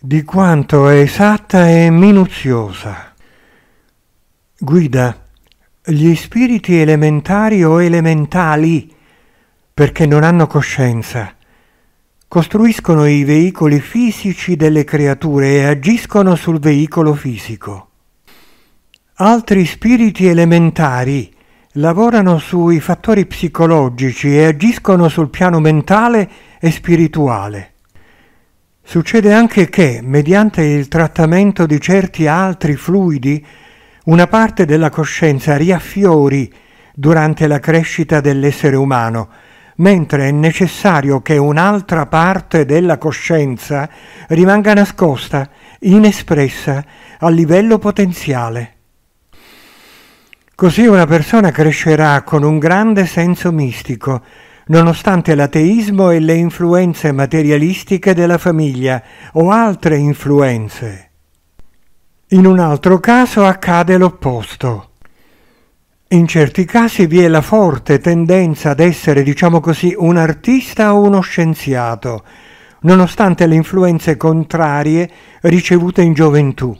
di quanto è esatta e minuziosa. Guida gli spiriti elementari o elementali, perché non hanno coscienza, costruiscono i veicoli fisici delle creature e agiscono sul veicolo fisico. Altri spiriti elementari lavorano sui fattori psicologici e agiscono sul piano mentale e spirituale. Succede anche che, mediante il trattamento di certi altri fluidi, una parte della coscienza riaffiori durante la crescita dell'essere umano, mentre è necessario che un'altra parte della coscienza rimanga nascosta, inespressa, a livello potenziale. Così una persona crescerà con un grande senso mistico, nonostante l'ateismo e le influenze materialistiche della famiglia o altre influenze. In un altro caso accade l'opposto. In certi casi vi è la forte tendenza ad essere, diciamo così, un artista o uno scienziato, nonostante le influenze contrarie ricevute in gioventù.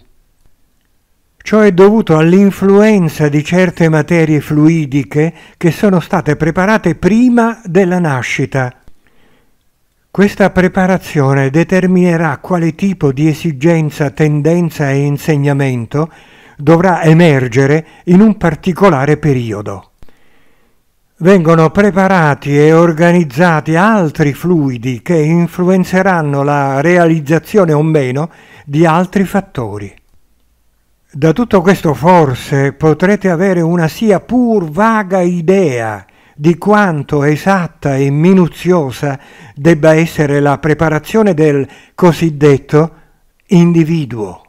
Ciò è dovuto all'influenza di certe materie fluidiche che sono state preparate prima della nascita. Questa preparazione determinerà quale tipo di esigenza, tendenza e insegnamento dovrà emergere in un particolare periodo. Vengono preparati e organizzati altri fluidi che influenzeranno la realizzazione o meno di altri fattori. Da tutto questo forse potrete avere una sia pur vaga idea di quanto esatta e minuziosa debba essere la preparazione del cosiddetto individuo.